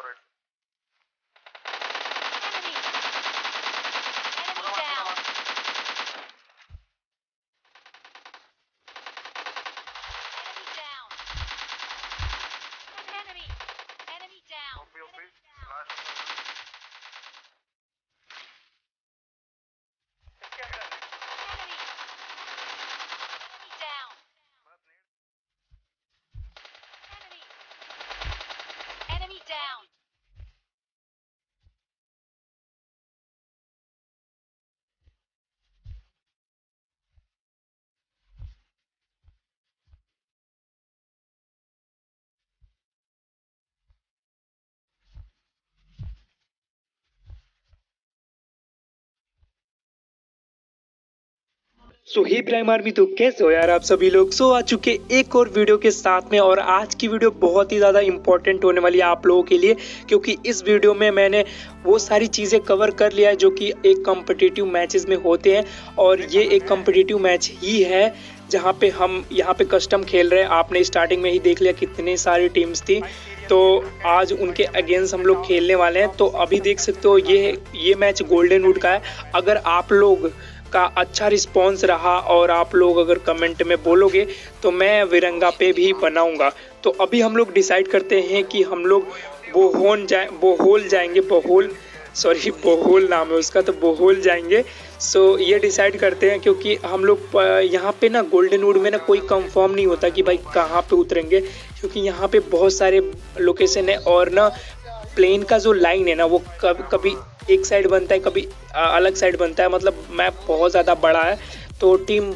already. So hi prime army तो कैसे हो यार आप सभी लोग? सो so, आ चुके एक और वीडियो के साथ में और आज की वीडियो बहुत ही ज़्यादा इंपॉर्टेंट होने वाली है आप लोगों के लिए क्योंकि इस वीडियो में मैंने वो सारी चीज़ें कवर कर लिया है जो कि एक कम्पिटिटिव मैचेस में होते हैं और ये एक कम्पिटिटिव मैच ही है जहाँ पे हम यहाँ पे कस्टम खेल रहे हैं। आपने स्टार्टिंग में ही देख लिया कितनी सारी टीम्स थी। तो आज उनके अगेंस्ट हम लोग खेलने वाले हैं। तो अभी देख सकते हो ये ये मैच गोल्डन वुड का है। अगर आप लोग का अच्छा रिस्पॉन्स रहा और आप लोग अगर कमेंट में बोलोगे तो मैं विरंगा पे भी बनाऊँगा। तो अभी हम लोग डिसाइड करते हैं कि हम लोग बोहोन जाए, बोहोल जाएँगे, बोहोल सॉरी बोहोल नाम है उसका तो बोहोल जाएँगे। सो ये डिसाइड करते हैं क्योंकि हम लोग यहाँ पे ना गोल्डन वुड में ना कोई कंफर्म नहीं होता कि भाई कहाँ पे उतरेंगे, क्योंकि यहाँ पे बहुत सारे लोकेशन है और ना प्लेन का जो लाइन है ना, वो कभी कभी एक साइड बनता है, कभी अलग साइड बनता है। मतलब मैप बहुत ज़्यादा बड़ा है तो टीम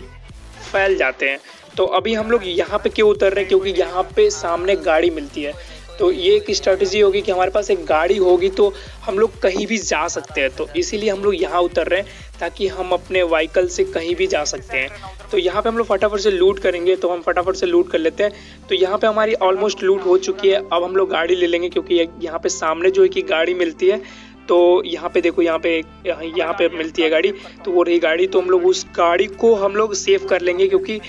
फैल जाते हैं। तो अभी हम लोग यहाँ पे क्यों उतर रहे हैं? क्योंकि यहाँ पे सामने गाड़ी मिलती है। तो ये एक स्ट्रेटजी होगी कि हमारे पास एक गाड़ी होगी तो हम लोग कहीं भी जा सकते हैं। तो इसीलिए हम लोग यहाँ उतर रहे हैं ताकि हम अपने व्हीकल से कहीं भी जा सकते हैं। तो यहाँ पे हम लोग फटाफट से लूट करेंगे तो हम फटाफट से लूट कर लेते हैं। तो यहाँ पे हमारी ऑलमोस्ट लूट हो चुकी है। अब हम लोग गाड़ी ले लेंगे क्योंकि यहाँ पे सामने जो है कि गाड़ी मिलती है तो यहाँ पे देखो यहाँ पे यहाँ यहाँ पे मिलती है गाड़ी। तो वो रही गाड़ी तो हम लोग उस गाड़ी को हम लोग सेव कर लेंगे क्योंकि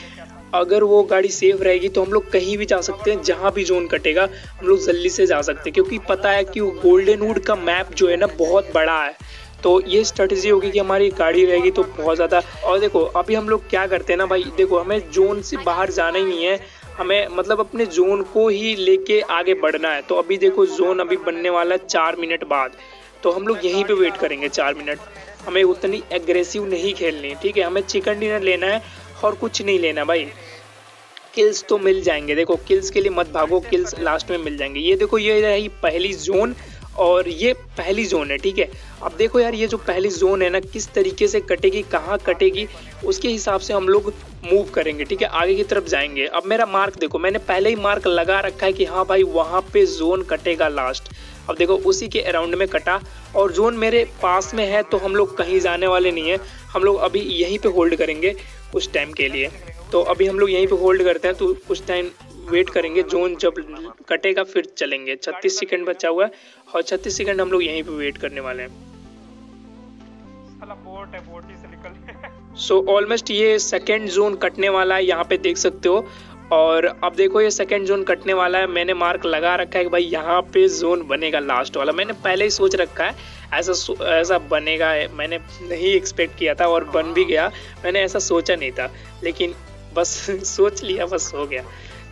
अगर वो गाड़ी सेफ़ रहेगी तो हम लोग कहीं भी जा सकते हैं, जहाँ भी जोन कटेगा, हम लोग जल्दी से जा सकते हैं, क्योंकि पता है कि वो गोल्डन वुड का मैप जो है ना, बहुत बड़ा है। तो ये स्ट्रेटजी होगी कि हमारी गाड़ी रहेगी तो बहुत ज़्यादा और देखो, अभी हम लोग क्या करते हैं ना भाई, देखो, हमें जोन से बाहर जाना ही नहीं है। हमें मतलब अपने जोन को ही लेके आगे बढ़ना है। तो अभी देखो, जोन अभी बनने वाला है चार मिनट बाद। तो हम लोग यहीं पे वेट करेंगे चार मिनट। हमें उतनी एग्रेसिव नहीं खेलनी, ठीक है? हमें चिकन डिनर लेना है और कुछ नहीं लेना भाई। किल्स तो मिल जाएँगे। देखो किल्स के लिए मत भागो किल्स लास्ट में मिल जाएँगे। ये देखो, ये रही पहली जोन और ये पहली जोन है, ठीक है? अब देखो यार, ये जो पहली जोन है ना, किस तरीके से कटेगी, कहाँ कटेगी, उसके हिसाब से हम लोग मूव करेंगे, ठीक है? आगे की तरफ़ जाएँगे। अब मेरा मार्क देखो, मैंने पहले ही मार्क लगा रखा है कि हाँ भाई, वहाँ पे जोन कटेगा लास्ट अब देखो, उसी के अराउंड में कटा और जोन मेरे पास में है तो हम लोग कहीं जाने वाले नहीं है। हम लोग अभी यहीं पे होल्ड करेंगे। कुछ टाइम के लिए। तो अभी हम लोग यहीं पे होल्ड करते हैं तो कुछ टाइम वेट करेंगे। जोन जब कटेगा, फिर चलेंगे। 36 सेकंड बचा हुआ है और 36 सेकंड हम लोग यहीं पे वेट करने वाले हैं। सो ऑलमोस्ट ये सेकेंड जोन कटने वाला है, यहाँ पे देख सकते हो। और अब देखो ये सेकेंड जोन कटने वाला है। मैंने मार्क लगा रखा है कि भाई यहाँ पे जोन बनेगा लास्ट वाला। मैंने पहले ही सोच रखा है ऐसा ऐसा बनेगा मैंने नहीं एक्सपेक्ट किया था और बन भी गया। मैंने ऐसा सोचा नहीं था लेकिन बस सोच लिया बस हो गया।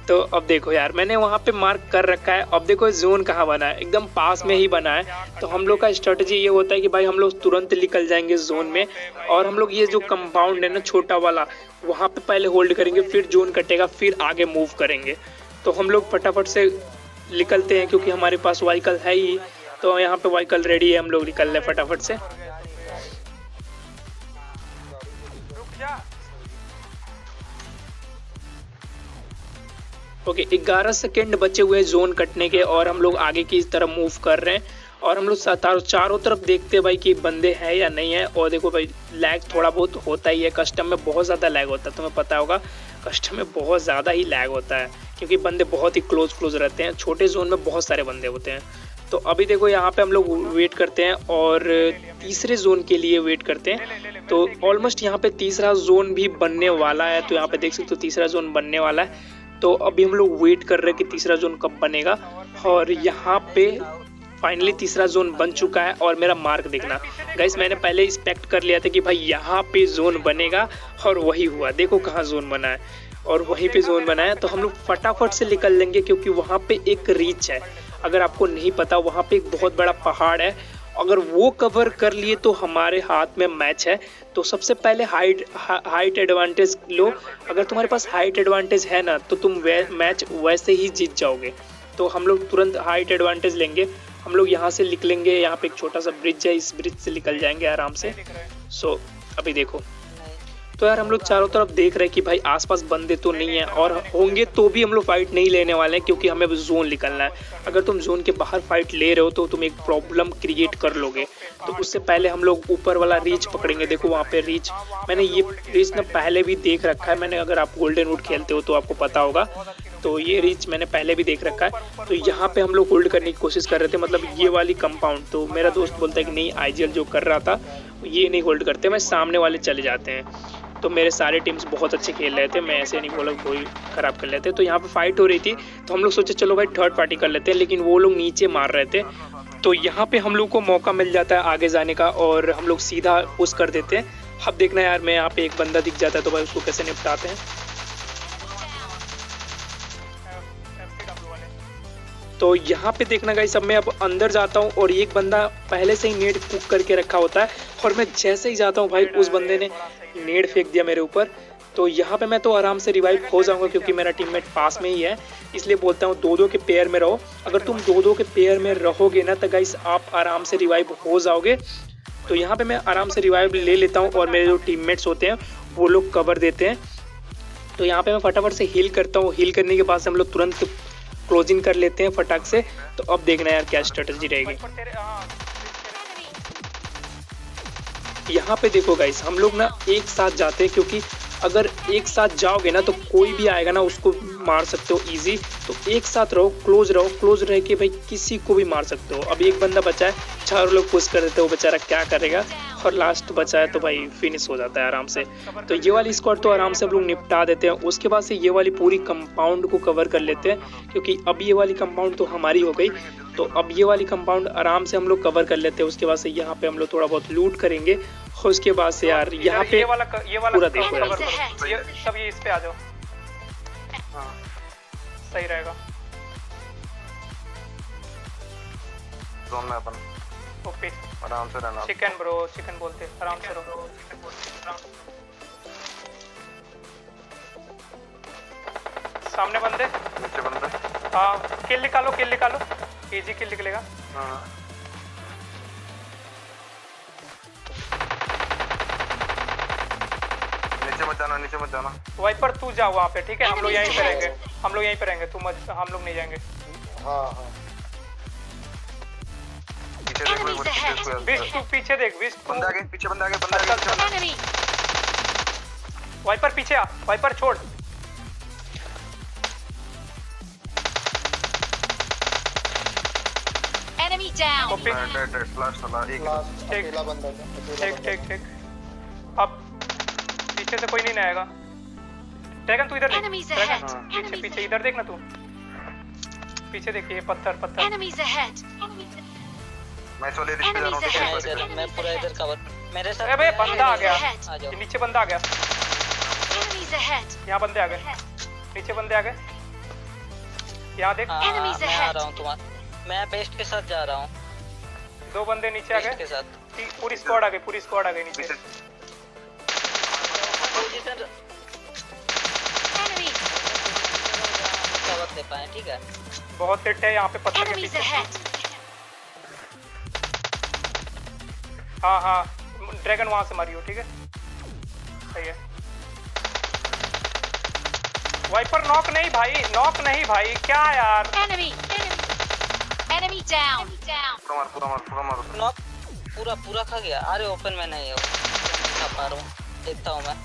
तो अब देखो यार, मैंने वहाँ पे मार्क कर रखा है। अब देखो जोन कहाँ बना है? एकदम पास में ही बना है। तो हम लोग का स्ट्रेटजी ये होता है कि भाई, हम लोग तुरंत निकल जाएँगे जोन में। और हम लोग ये जो कंपाउंड है ना, छोटा वाला, वहाँ पे पहले होल्ड करेंगे, फिर जोन कटेगा, फिर आगे मूव करेंगे। तो हम लोग फटाफट से निकलते हैं, क्योंकि हमारे पास वाइकल है ही। तो यहाँ पे वाइकल रेडी है, हम लोग निकल रहे फटाफट से। ओके 11 सेकेंड बचे हुए जोन कटने के और हम लोग आगे की तरफ़ मूव कर रहे हैं। और हम लोग चारों तरफ़ देखते हैं भाई कि बंदे हैं या नहीं है। और देखो भाई लैग थोड़ा बहुत होता ही है। कस्टम में बहुत ज़्यादा लैग होता है, तुम्हें पता होगा। कस्टम में बहुत ज़्यादा ही लैग होता है, क्योंकि बंदे बहुत ही क्लोज क्लोज रहते हैं। छोटे जोन में बहुत सारे बंदे होते हैं। तो अभी देखो यहाँ पे हम लोग वेट करते हैं और तीसरे जोन के लिए वेट करते हैं। तो ऑलमोस्ट यहाँ पे तीसरा जोन भी बनने वाला है। तो यहाँ पे देख सकते हो तीसरा जोन बनने वाला है। तो अभी हम लोग वेट कर रहे हैं कि तीसरा जोन कब बनेगा। और यहाँ पे फाइनली तीसरा जोन बन चुका है और मेरा मार्क देखना। गाइस मैंने पहले एक्सपेक्ट कर लिया था कि भाई यहाँ पे जोन बनेगा और वही हुआ। देखो कहाँ जोन बना है। और वहीं पे जोन बना है। तो हम लोग फटाफट से निकल लेंगे क्योंकि वहाँ पे एक रीच है। अगर आपको नहीं पता, वहाँ पे एक बहुत बड़ा पहाड़ है। अगर वो कवर कर लिए तो हमारे हाथ में मैच है। तो सबसे पहले हाइट हाइट एडवांटेज लो। अगर तुम्हारे पास हाइट एडवांटेज है ना तो तुम वे, मैच वैसे ही जीत जाओगे। तो हम लोग तुरंत हाइट एडवांटेज लेंगे। हम लोग यहाँ से निकलेंगे यहाँ पे एक छोटा सा ब्रिज है इस ब्रिज से निकल जाएँगे आराम से। सो so, सो अभी देखो। तो यार हम लोग चारों तरफ़ देख रहे हैं कि भाई आसपास बंदे तो नहीं है और होंगे तो भी हम लोग फाइट नहीं लेने वाले हैं क्योंकि हमें जोन निकलना है। अगर तुम जोन के बाहर फाइट ले रहे हो तो तुम एक प्रॉब्लम क्रिएट कर लोगे। तो उससे पहले हम लोग ऊपर वाला रीच पकड़ेंगे। देखो वहाँ पे रीच मैंने ये रीच ना पहले भी देख रखा है। मैंने अगर आप गोल्डन वुड खेलते हो तो आपको पता होगा। तो ये रीच मैंने पहले भी देख रखा है। तो यहाँ पे हम लोग होल्ड करने की कोशिश कर रहे थे मतलब ये वाली कंपाउंड तो मेरा दोस्त बोलता है कि नहीं आईजीएल जो कर रहा था, ये नहीं होल्ड करते, मैं सामने वाले चले जाते हैं। तो मेरे सारे टीम्स बहुत अच्छे खेल रहे थे। मैं ऐसे नहीं बोला कोई खराब कर लेते। तो यहाँ पे फाइट हो रही थी। तो हम लोग सोचे, चलो भाई थर्ड पार्टी कर लेते हैं। लेकिन वो लोग नीचे मार रहे थे। तो यहाँ पे हम लोग को मौका मिल जाता है आगे जाने का और हम लोग सीधा पुश कर देते हैं। अब देखना यार, मैं यहाँ पे एक बंदा दिख जाता है तो भाई उसको कैसे निपटाते हैं। तो यहाँ पे देखना गाइस अब मैं अब अंदर जाता हूँ और एक बंदा पहले से ही नेट कुक करके रखा होता है। और मैं जैसे ही जाता हूँ भाई, उस बंदे ने नेट फेंक दिया मेरे ऊपर। तो यहाँ पे मैं तो आराम से रिवाइव हो जाऊँगा क्योंकि मेरा टीममेट पास में ही है। इसलिए बोलता हूँ दो दो के पेयर में रहो। अगर तुम दो दो के पेयर में रहोगे ना तो गाइस आप आराम से रिवाइव हो जाओगे। तो यहाँ पे मैं आराम से रिवाइव ले लेता हूँ और मेरे जो टीममेट्स होते हैं, वो लोग कवर देते हैं। तो यहाँ पे मैं फटाफट से हील करता हूँ। हील करने के बाद से हम लोग तुरंत क्लोजिंग कर लेते हैं फटाक से। तो अब देखना यार क्या स्ट्रेटजी रहेगी। यहाँ पे देखो गाइस हम लोग ना एक साथ जाते हैं क्योंकि अगर एक साथ जाओगे ना तो कोई भी आएगा ना, उसको मार सकते हो इजी तो एक साथ रहो क्लोज रहो क्लोज रह के भाई किसी को भी मार सकते हो। अब एक बंदा बचा है, चार लोग पुश कर देते हो बेचारा क्या करेगा? और लास्ट बचा है तो भाई फिनिश हो जाता है आराम से। तो ये वाली स्क्वाड तो आराम से हम लोग निपटा देते हैं। उसके बाद से ये वाली पूरी कंपाउंड को कवर कर लेते हैं, क्योंकि अब ये वाली कंपाउंड तो हमारी हो गई। तो अब ये वाली कंपाउंड आराम से हम लोग कवर कर लेते हैं। उसके बाद से यहाँ पे हम लोग थोड़ा बहुत लूट करेंगे। उसके बाद से यार यहाँ पे ये वाला ये वाला पूरा देखो यार। सब ये इस पे आ जाओ। हाँ सही रहेगा। जोन में अपन ओके। आराम से रहना। चिकन ब्रो चिकन बोलते आराम से रहो। सामने बंदे? नीचे बंदे। हाँ किल निकालो किल निकालो। इजी किल निकलेगा। हाँ। मत जाना नीचे मत जाना। वाइपर तू जा वहाँ पे ठीक है? हम लोग यहीं पे रहेंगे। हम लोग यहीं पे रहेंगे तू मत हम लोग नहीं जाएँगे। हाँ हाँ। पीछे देख विश तू पीछे विश बंदा आगे पीछे बंदा आगे बंदा आगे पीछे बंदा Enemy! वाइपर पीछे आ वाइपर छोड़। Enemy down! एक। लास्ट ठीक। बंदा ठीक ठीक ठीक अब पीछे से कोई नहीं आएगा। ड्रैगन तू इधर देख। ड्रैगन पीछे पीछे इधर देख ना तू। पीछे देखिए पत्थर पत्थर! मैं रहा हूँ है. सॉरी मैं पूरा इधर कवर मेरे साथ अरे बे बंदा आ गया। ये नीचे बंदा आ गया! यहाँ बंदे आ गए। नीचे बंदे आ गए। यहाँ देख। हाँ मैं आ रहा हूँ तुम्हारा मैं बेस्ट के साथ जा रहा हूँ। दो बंदे नीचे आ गए। साथ। पूरी स्क्वाड आ गई पूरी स्क्वाड आ गई नीचे। पोजीशन दे पाए ठीक है बहुत हिट है यहाँ पे पत्थर के पीछे हाँ हाँ ड्रैगन वहाँ से मारियो ठीक है? सही है। वाइपर नॉक नहीं भाई नॉक नहीं भाई क्या यार? Enemy! Enemy down! Down! पूरा मार पूरा मार पूरा मार। नॉक पूरा पूरा खा गया। अरे ओपन में नहीं है। खा पा रहा हूँ? देखता हूँ मैं।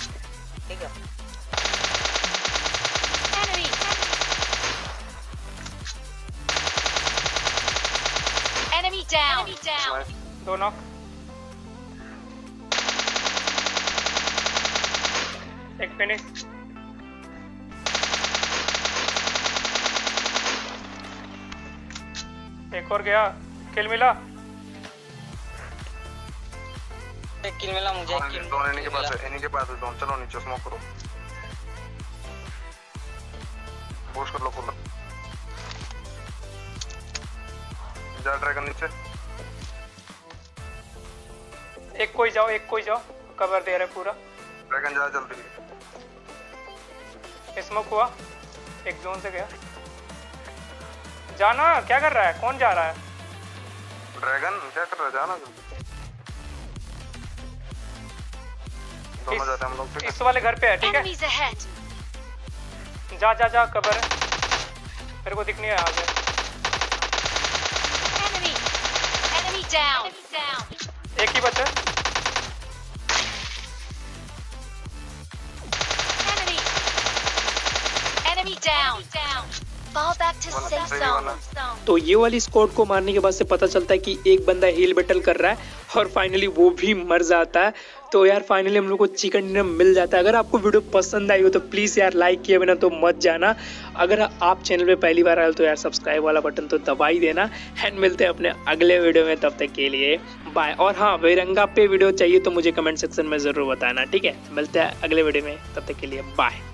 दो नॉक एक फिनिश एक और गया. किल मिला. एक किल मिला मुझे एक किल दोनों इन्हीं के पास है इन्हीं के पास है दोनों। चलो नीचे स्मोक करो। पुश कर लो फुल जा ड्रैगन नीचे। एक कोई जाओ एक कोई जाओ। कवर दे रहे पूरा। ड्रैगन जा जल्दी। स्मोक हुआ। एक जोन से गया। जाना क्या कर रहा है? कौन जा रहा है? ड्रैगन क्या कर रहा है जाना जल्दी इस- हम लोग इस वाले घर पे है ठीक है? जा जा जा कवर है। मेरे को दिख नहीं रहा आगे Enemy. Enemy down. Enemy down. एक ही बचा तो ये वाली स्क्वाड को मारने के बाद से पता चलता है कि एक बंदा हील बैटल कर रहा है और फाइनली वो भी मर जाता है। तो यार फाइनली हम लोग को चिकन डिनर मिल जाता है। अगर आपको वीडियो पसंद आई हो तो प्लीज़ यार लाइक किए बिना तो मत जाना। अगर आप चैनल पे पहली बार आए हो तो यार सब्सक्राइब वाला बटन तो दबा ही देना एंड मिलते हैं अपने अगले वीडियो में तब तक के लिए बाय और हाँ बेरंगा पे वीडियो चाहिए तो मुझे कमेंट सेक्शन में ज़रूर बताना ठीक है? मिलते हैं अगले वीडियो में तब तक के लिए बाय